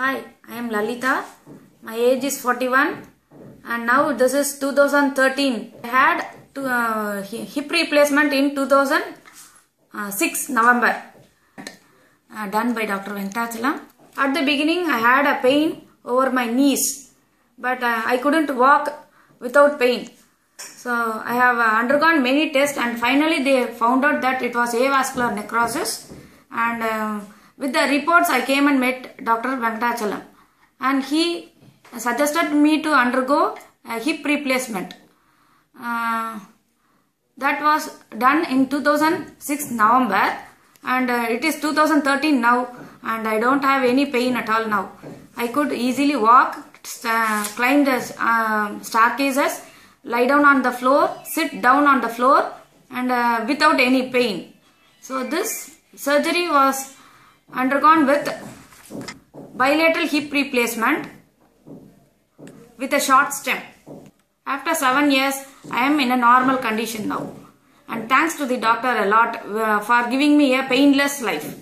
Hi, I am Lalita. My age is 41 and now this is 2013. I had to, uh, hip replacement in 2006 November uh, done by Dr. Venkatachalam. At the beginning I had a pain over my knees but uh, I couldn't walk without pain. So I have uh, undergone many tests and finally they found out that it was avascular necrosis and uh, with the reports I came and met Dr. Venkatachalam and he suggested me to undergo a hip replacement. Uh, that was done in 2006 November and uh, it is 2013 now and I don't have any pain at all now. I could easily walk, st- climb the uh, staircases, lie down on the floor, sit down on the floor and uh, without any pain. So this surgery was undergone with bilateral hip replacement with a short stem. After 7 years, I am in a normal condition now. And thanks to the doctor a lot uh, for giving me a painless life.